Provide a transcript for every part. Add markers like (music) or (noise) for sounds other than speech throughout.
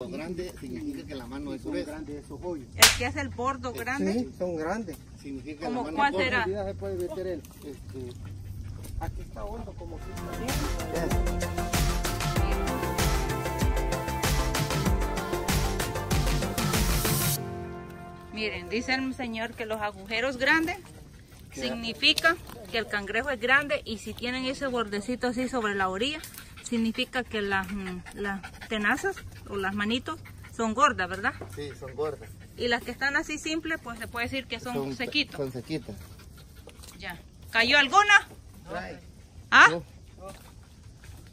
Lo grande significa que la mano es gruesa. grandes esos hoyos. El que es el bordo grande. Sí, son grandes. Significa que ¿Cómo la mano cuál es será? Se puede meter el, este, aquí está hondo como que Miren, dice el señor que los agujeros grandes significa que el cangrejo es grande y si tienen ese bordecito así sobre la orilla, significa que las, mm, las tenazas o las manitos son gordas, ¿verdad? Sí, son gordas. Y las que están así simples, pues se puede decir que son, sequitos. Son sequitas. Ya. ¿Cayó alguna? Dos. ¿Ah? Dos.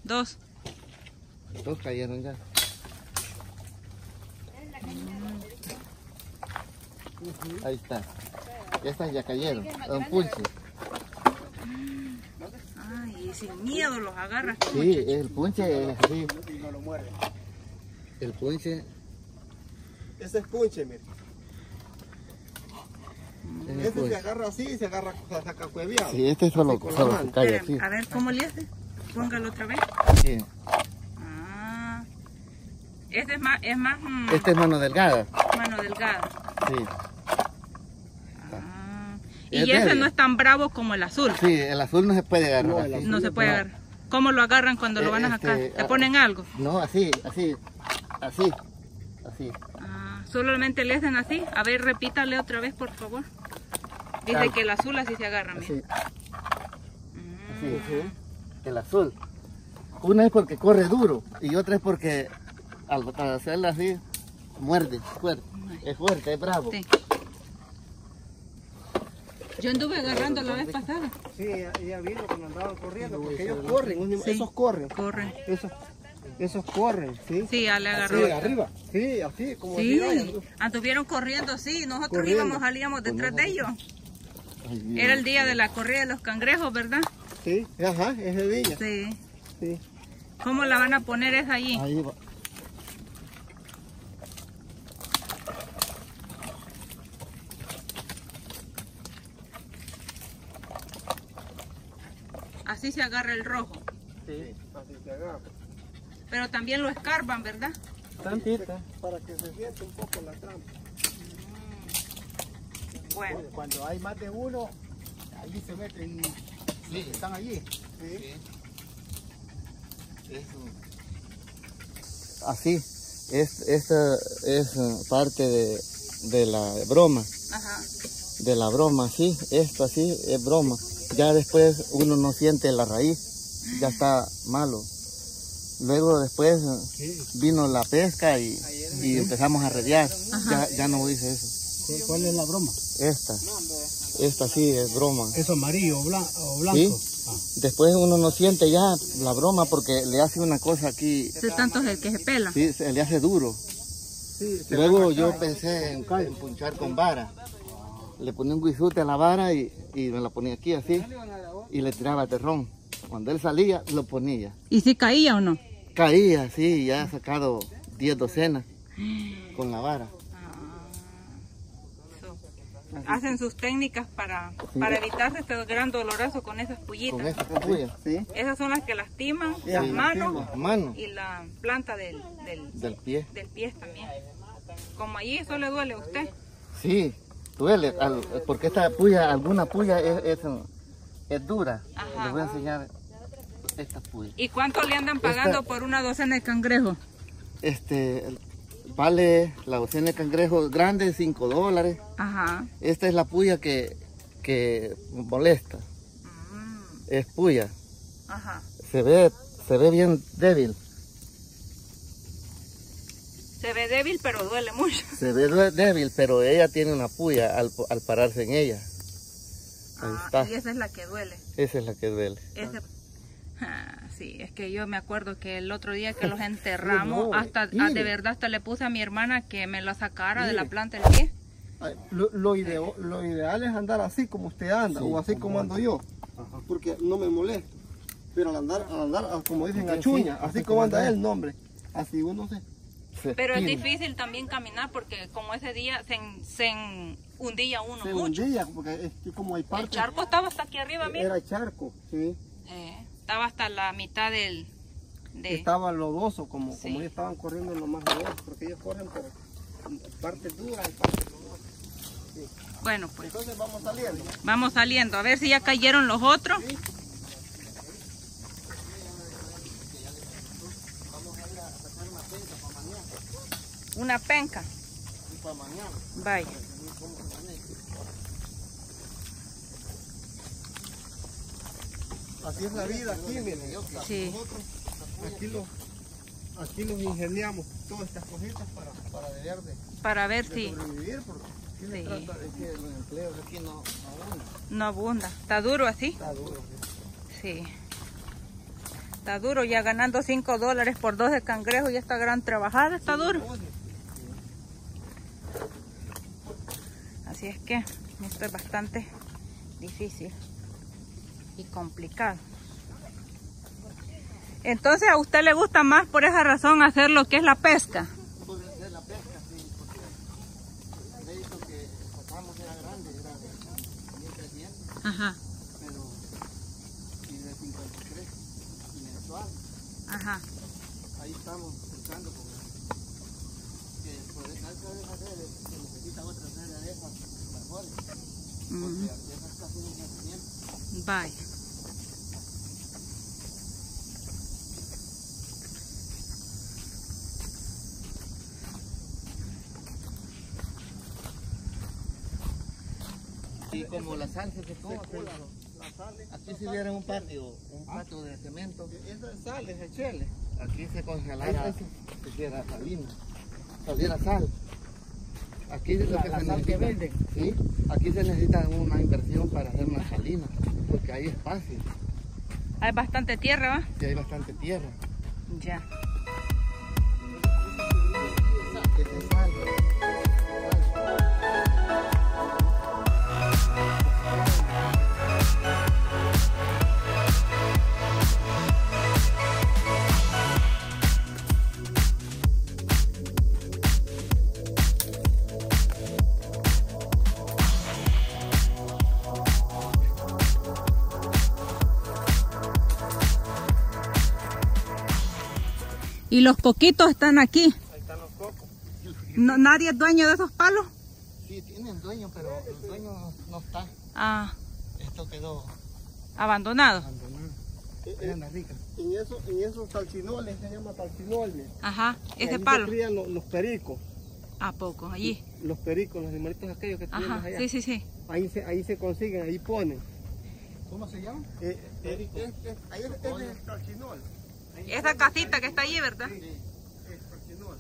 Dos. Dos cayeron ya. Ahí está. Estas ya cayeron. Un pulse. Ay, y sin miedo los agarras. Sí, el punche es así. y no lo muerde. El punche Ese es punche, mire. es Ese se agarra así y se agarra, se saca cueviado. Sí, este con la solo se cae así. a ver, ¿cómo le hace? Póngalo otra vez. Sí. Ah. Este es más, es más mm, Esta es mano delgada. mano delgada. Sí. Ah. Es Y ese débil. no es tan bravo como el azul. Sí, el azul no se puede agarrar No, el. No se puede agarrar. ¿Cómo lo agarran cuando lo Eh, van a sacar? este, ¿Le ah. ponen algo? No, así, así, así, así. Ah, solamente le hacen así. A ver, repítale otra vez, por favor. Dice que el azul así se agarra. mira. Así, Mm. así. El azul. Una es porque corre duro y otra es porque al, al hacerla así, muerde fuerte. Es fuerte, es bravo. Sí. Yo anduve agarrando la vez pasada. Sí, ella, ella vino cuando andaban corriendo, porque ellos corren, Sí. esos corren. Corren. Esos, esos corren, ¿sí? Sí, ya le agarró. Así, arriba. Sí, así, como. Sí, anduvieron corriendo así, nosotros Corriendo. íbamos, salíamos detrás de ellos. Ay. Era el día de la corrida de los cangrejos, ¿verdad? Sí, ajá, es de ella. Sí. Sí. ¿Cómo la van a poner esa allí? Ahí va. Así se agarra el rojo. Sí, así se agarra. Pero también lo escarban, ¿verdad? Tantita. Para que se siente un poco la trampa. Bueno, Cuando hay más de uno, allí se meten y están allí. Sí. Así. Es, esta es eh, parte de, de la broma. ajá. De la broma, sí. Esto así es broma. Ya después uno no siente la raíz. Ya está malo. Luego después vino la pesca y, y empezamos a rediar. Ya, ya no hice eso. ¿Cuál es la broma? Esta. Esta sí es broma. ¿Es amarillo o, blanco? Sí. Después uno no siente ya la broma porque le hace una cosa aquí, Ese tanto es el que se pela. sí, se le hace duro. Sí, se Luego yo pensé en, en punchar con vara. Le ponía un guisute a la vara y, y me la ponía aquí así y le tiraba terrón. Cuando él salía, lo ponía. ¿Y si caía o no? Caía así, ya ha sacado 10 docenas con la vara. Hacen sus técnicas para, para evitarse este gran dolorazo con esas Con pullitas. puya, Sí. Esas son las que lastiman Sí, las las manos las manos y la planta del, del, del pie. del pie también. Como allí eso le duele a usted. Sí, duele, al- porque esta puya, alguna puya es, es, es dura. Ajá. Les voy a enseñar esta puya. ¿Y cuánto le andan pagando por una docena de cangrejos? Este, vale la docena de cangrejos grande 5 dólares. Ajá. Esta es la puya que, que molesta. Mm, Es puya. Ajá. Se ve, se ve bien débil. Se ve débil, pero duele mucho. (laughs) Se ve débil, pero ella tiene una puya al, al pararse en ella. Ahí Ah, está. y esa es la que duele. Esa es la que duele. Ese- Ah, sí, es que yo me acuerdo que el otro día que los (laughs) enterramos, No, hasta ah, de verdad hasta le puse a mi hermana que me la sacara de la planta del pie. Ay, Lo, lo, ideo- lo ideal es andar así como usted anda Sí, o así como ando yo, porque no me molesto. Pero al andar, al andar ah, como dicen, a Así, chuña, así como anda él, nombre. Así uno se... Se Pero es difícil también caminar porque como ese día se, se hundía uno se mucho. hundía, porque es como hay El charco estaba hasta aquí arriba, mira. Era charco, sí. Eh, estaba hasta la mitad del, de... estaba lodoso, como, Sí. como ellos estaban corriendo en lo más lodoso, porque ellos corren por partes duras y partes lodosas. Bueno, pues Entonces vamos saliendo. vamos saliendo. A ver si ya cayeron los otros. Una penca. Y para mañana. Vaya. Así es la vida aquí, miren. Sí. Nosotros aquí los, aquí los ingeniamos todas estas cositas para, para deber de, Para ver si sobrevivir, porque Sí, se Sí. trata de que los empleos aquí no, no abundan. no abunda. Está duro así. está duro. Sí. Está duro ya ganando 5 dólares por dos de cangrejo y esta gran trabajada. Está duro. Así es que esto es bastante difícil y complicado. Entonces a usted le gusta más por esa razón hacer lo que es la pesca. La pesca, sí, porque el crédito que sacamos era grande, era de 1300, Ajá, pero y de 53 y mensual. ajá. Ahí estamos pensando con que por esa redes se necesita otra red de esas mejores, porque Ujú. esas casi no se tienen. Vaya. Y como la sal se secó, aquí si hubiera un patio, un patio de cemento, Esa es sal, ese chele. aquí se congelara, se hiciera salina, saliera sal. Aquí es lo La- que la se sal que necesita. Sí, aquí se necesita una inversión para hacer una salina, porque ahí es fácil, Hay bastante tierra, ¿va? y hay bastante tierra. Ya. Esa es sal. Y los coquitos están aquí. Ahí están los cocos. No, ¿Nadie es dueño de esos palos? Sí, tienen dueño, pero el dueño no, no está. Ah, Esto quedó abandonado. abandonado. Eh, Eran las ricas. En, eso, en esos talcinoles se llama talcinoles. Ajá, Ahí ese se palo. crían los, los pericos. ¿A poco? Allí. Los pericos, los animalitos aquellos que tenemos Ajá, allá. sí, sí, sí. Ahí, se, ahí se consiguen, ahí ponen. ¿Cómo se llama? Eh, eh, eh, eh, ahí es, es el talcinol. Esa casita que está allí, ¿verdad? Sí, es talcinol.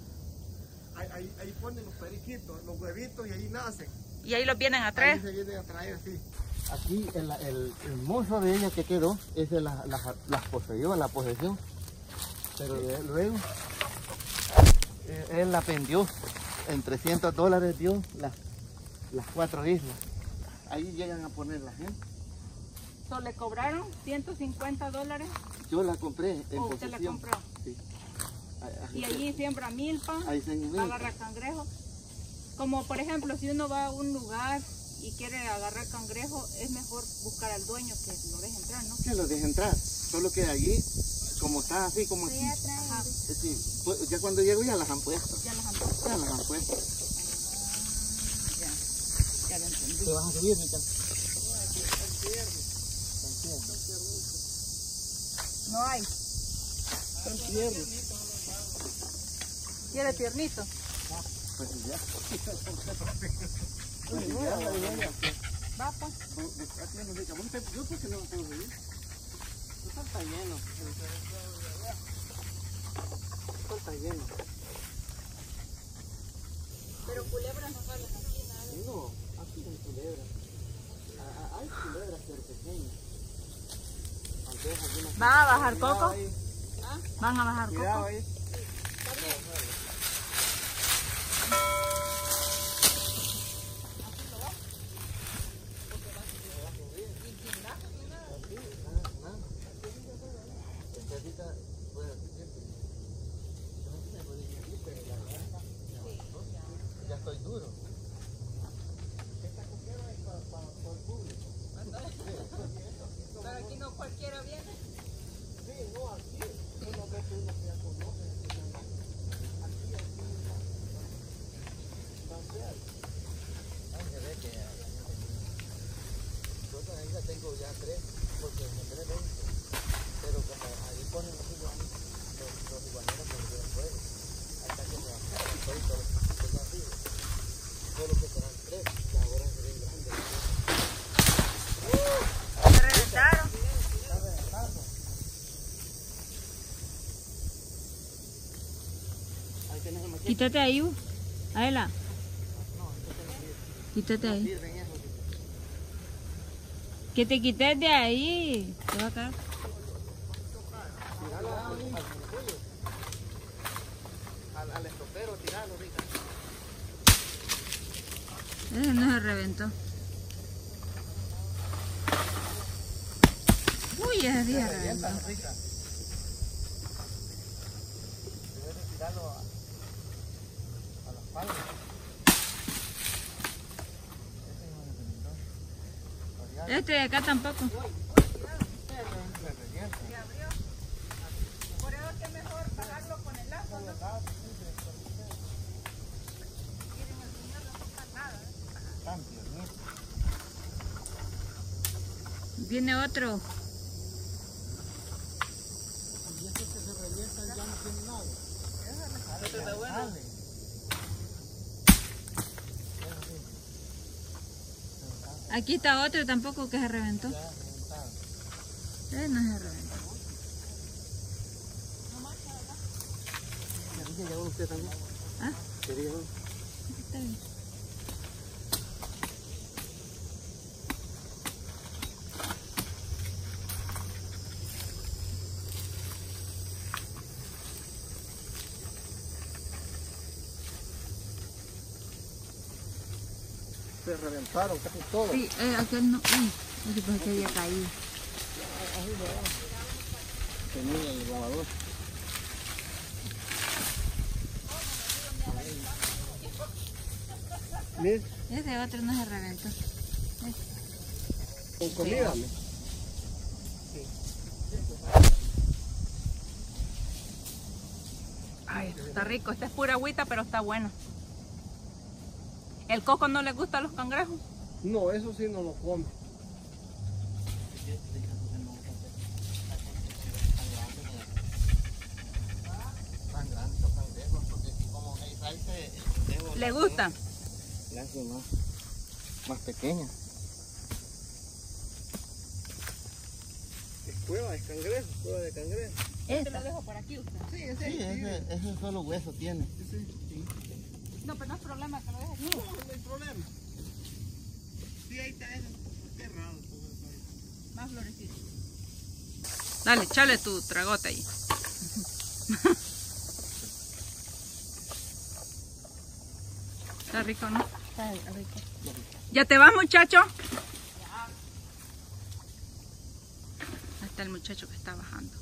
Ahí, ahí, ahí ponen los periquitos, los huevitos y ahí nacen. Y ahí los vienen a Ahí traer. se vienen a traer así. Aquí el, el, el mozo de ella que quedó, ese las la, las poseyó, la posesión. Pero de- luego eh, él la vendió. En 300 dólares dio las, las cuatro islas. Ahí llegan a poner la gente. So, ¿Le cobraron 150 dólares Yo la compré en o Oh, usted la compró? Sí. Ahí- Y allí siembra milpa, Ahí se encuentra. agarra cangrejo. Como por ejemplo, si uno va a un lugar y quiere agarrar cangrejo, es mejor buscar al dueño que lo deje entrar, ¿no? Que lo deje entrar. Solo que allí, como está así, como aquí, pues, ya cuando llego ya las han puesto. ya los han puesto. Ya las han puesto. Ya, ya lo entendí. ¿Te vas a subir, Mica? No hay. Están tiernos. ¿Quiere tiernito? Pues ya. Va, pues. Yo porque no lo tengo que ir. Esto está lleno. Esto está lleno. Pero culebras no salen aquí, nada. No, aquí hay culebras. Ah, ah, Hay culebras pero pequeñas. Aunque es algunas- ¿Va a bajar coco? ¿Van a bajar coco? ahí. Ya estoy duro. Pero aquí no cualquiera viene. Sí, no, aquí. Uno ve que uno tengo ya tres, porque sembré 20. Pero como ahí ponen los iguanes, los, los iguaneros me dieron fuego. Hasta que me bajaron y todo, todo, todo arriba. Solo que serán tres, que ahora se ven grandes. Se reventaron. Ahí tenés el machete. Quítate ahí, uh. Aela. Quítate ahí. Que te quites de ahí. Te va a caer. Al, al estopero, tiralo ahorita. Ese no se reventó. Uy, ese sí se reventó. Revienta, rica. Debes de tirarlo a, a las palmas. Ese no le reventó. Variar, Este de acá tampoco. le revienta. Por eso es que es mejor pagarlo con el lazo. Tan tiernito. Viene otro. Y este que se revienta ya no tiene nada. Este está bueno. Aquí está otro tampoco que se reventó. Ese no se reventó. ¿Ya dije, ya usted también? ¿Ah? ¿Qué dijo? Está bien. Reventaron casi todos. Sí, eh, aquel no. Uy, ese pues que había caído. Tenía el lavador. Mira, Ese otro no se reventó. con comida. Ay, está rico. Este es pura agüita, pero está bueno. ¿El coco no le gusta a los cangrejos? No, eso sí no lo come. Tan grandes los cangrejos, porque como hay raíces, el cangrejo ¿Le gusta? le hace más, más pequeña. Es cueva, es cangrejo, cueva de cangrejo. Este lo dejo por aquí usted. Sí, ese, Sí, ese, ese solo hueso tiene. No, pero no es problema que lo deje aquí. No, no hay problema. Sí, ahí está eso. Cerrado todo eso ahí. Más florecito. Dale, echale tu tragote ahí. Está rico, ¿no? Está rico. ¿Ya te vas, muchacho? Ahí está el muchacho que está bajando.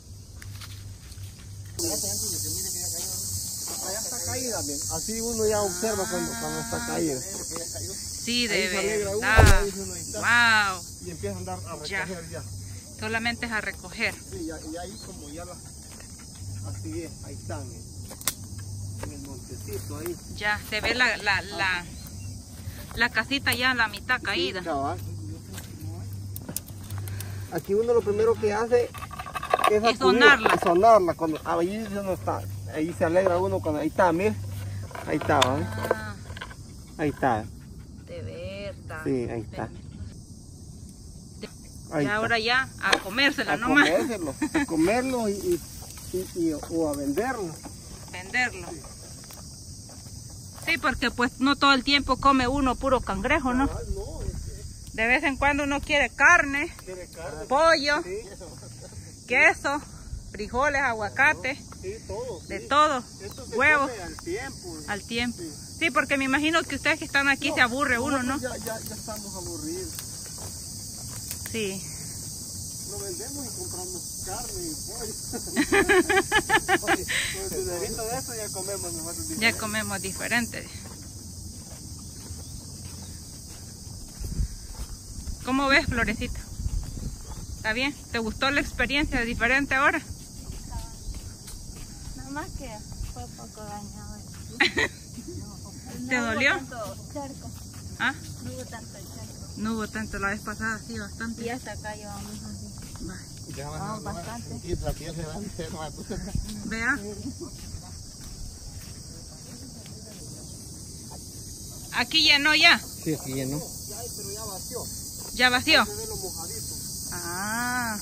Allá está caída, bien. Así uno ya observa cuando, cuando está caída. Sí, de verdad. uno. Wow. Y empieza a andar a Ya. recoger ya. Solamente es a recoger. Sí, ya- y ahí como ya las... Así es, ahí están. En, el montecito ahí. Ya, se ve la, la, la, la casita ya a la mitad caída. Sí. Aquí uno lo primero que hace es, Es sonarla. sonarla. Cuando, ahí ya no está. Ahí se alegra uno cuando ahí está, mira. Ahí está, ¿vale? Ah, Ahí está. de verdad. Sí, ahí está. Ahí y está. ahora ya a comérsela a nomás. comérselo, a comerlo y, y, y- y- o a venderlo. Venderlo. Sí, porque pues no todo el tiempo come uno puro cangrejo, ¿no? Ah, no, es De vez en cuando uno quiere carne, que quiere carne. pollo, Sí, queso, frijoles, aguacate, sí, todo. de todo, Esto se huevos come al tiempo. al tiempo. Sí. Sí, porque me imagino que ustedes que están aquí se aburre uno, ¿no? pues Ya, ya, ya estamos aburridos. Sí. Lo vendemos y compramos carne y pollo. (laughs) El dinerito de eso ya comemos nosotros. Ya diferente. comemos diferente. ¿Cómo ves, Florecita? ¿Está bien? ¿Te gustó la experiencia diferente ahora? Más que fue poco dañado. (laughs) ¿Te dolió? No hubo tanto charco. ¿Ah? No hubo tanto charco. No hubo tanto la vez pasada, sí, bastante. Y hasta acá llevamos así. Va. Ya van Vamos bastante. Y la piel se va a hacer madura. Vea. Aquí llenó ya. Sí, aquí llenó. Ya vació. Se ve lo mojadito. Ah.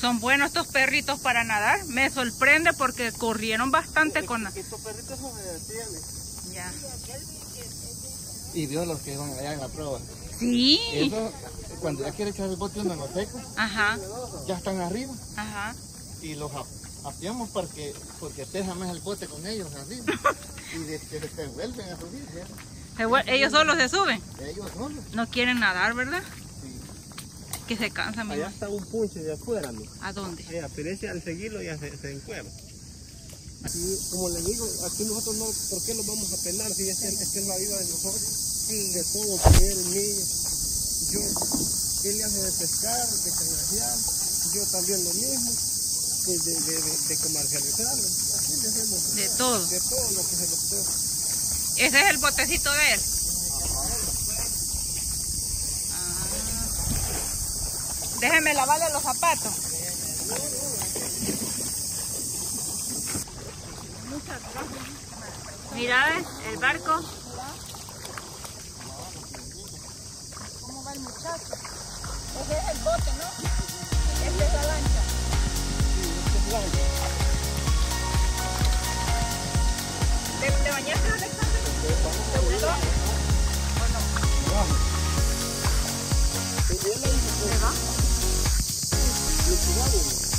Son buenos estos perritos para nadar. Me sorprende porque corrieron bastante con. Estos perritos son de. Ya. Y vio los que van allá en la prueba. Sí. Eso, cuando ya quiere echar el bote uno en los secos, Ajá. ya están arriba. Ajá. Y los ap- apiamos porque, porque deja más el bote con ellos arriba. (laughs) y de que se vuelven a subir. vuel- Ellos solos se suben. Ellos solos. No quieren nadar, ¿verdad? Sí. Que se cansan, mi Allá está un punche de afuera, ¿no? ¿A dónde? Allá, pero ese al seguirlo ya se, se encuera. Aquí, como le digo, aquí nosotros no, ¿por qué los vamos a penar si es, es que es la vida de nosotros? De todo, que él, niño. Yo, él le hace de pescar, de cangajear, yo también lo mismo, pues de, de, de, de comercializarlo. Así le hacemos De todo. de todo lo que se nos pueda. Ese es el botecito de él. Déjeme lavarle los zapatos. Mira, ¿ves? el barco. ¿Cómo va el muchacho? Ese es el bote, ¿no? Esta es la lancha. ¿Te, te bañaste, Alexander? ¿Te gustó? ¿O no? ¿Te va? Thank you.